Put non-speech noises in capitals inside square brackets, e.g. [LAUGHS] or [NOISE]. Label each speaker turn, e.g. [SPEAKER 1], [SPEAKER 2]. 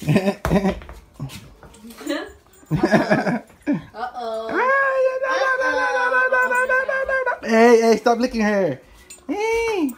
[SPEAKER 1] [LAUGHS] Hey, hey, stop licking her. Hey.